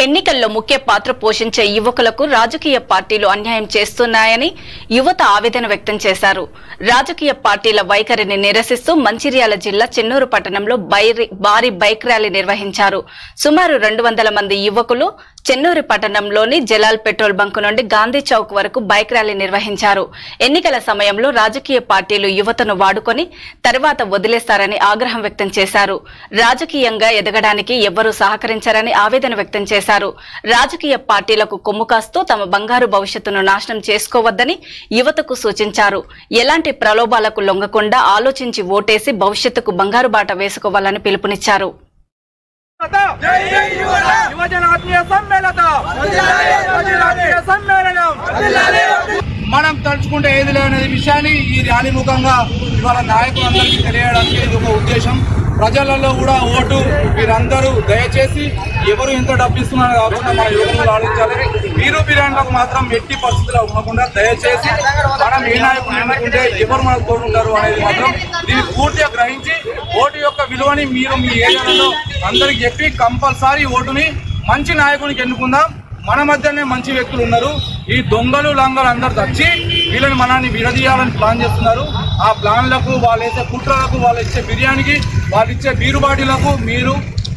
ఎన్నికల్లో ముఖ్య పాత్ర పోషించే యువకులకు రాజకీయ పార్టీలు అన్యాయం చేస్తున్నాయని యువత ఆవేదన వ్యక్తం చేశారు. రాజకీయ పార్టీల వైఖరిని నిరసిస్తూ మంచిర్యాల జిల్లా చెన్నూరు పట్టణంలో బైరి- భారీ బైక్ ర్యాలీ నిర్వహించారు. సుమారు రెండు వందల మంది యువకులు చెన్నూరు పట్టణంలోని జలాల్ పెట్రోల్ బంక్ నుండి గాంధీ చౌక్ వరకు బైక్ ర్యాలీ నిర్వహించారు. ఎన్నికల సమయంలో రాజకీయ పార్టీలు యువతను వాడుకొని తర్వాత వదిలేస్తారని ఆగ్రహం వ్యక్తం చేశారు. రాజకీయంగా ఎదగడానికి ఎవ్వరూ సహకరించారని ఆవేదన వ్యక్తం చేశారు. రాజకీయ పార్టీలకు కొమ్ము కాస్తూ తమ బంగారు భవిష్యత్తును నాశనం చేసుకోవద్దని యువతకు సూచించారు. ఎలాంటి ప్రలోభాలకు లొంగకుండా ఆలోచించి ఓటేసి భవిష్యత్తుకు బంగారు బాట వేసుకోవాలని పిలుపునిచ్చారు. మనం తలుచుకుంటే ఏది లేదనే విషయాన్ని ఈ ర్యాలీ ముఖంగా ఇవాళ నాయకులందరికీ తెలియడానికి ఉద్దేశం ప్రజలలో కూడా ఓటు మీరందరూ దయచేసి ఎవరు ఎంత డబ్బిస్తున్నారో కాకుండా మన యువకులు ఆలోచించాలి. మీరు బిర్యానీలకు మాత్రం ఎట్టి పరిస్థితుల్లో ఉండకుండా దయచేసి మనం ఏ నాయకులు ఎన్నుకుంటే ఎవరు మనకు కోరుకుంటారు అనేది మాత్రం దీన్ని పూర్తిగా గ్రహించి ఓటు యొక్క విలువని మీరు మీ ఏరియాలలో అందరికి చెప్పి కంపల్సరీ ఓటుని మంచి నాయకునికి ఎన్నుకుందాం. మన మధ్యనే మంచి వ్యక్తులు ఉన్నారు. ఈ దొంగలు లంగలు అందరు వచ్చి వీళ్ళని మనల్ని విడదీయాలని ప్లాన్ చేస్తున్నారు. ఆ ప్లాన్లకు వాళ్ళు వేసే కుట్రలకు వాళ్ళు ఇచ్చే బిర్యానీకి వాళ్ళు ఇచ్చే బీరుబాటిలకు మీరు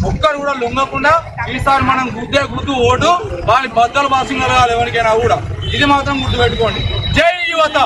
ఒక్కరు కూడా లొంగకుండా ఈసారి మనం గుద్దే గుద్దు ఓటు వాళ్ళ బద్దలు బాసింగ్ కలగాలి ఎవరికైనా కూడా. ఇది మాత్రం గుర్తుపెట్టుకోండి. జై యువత!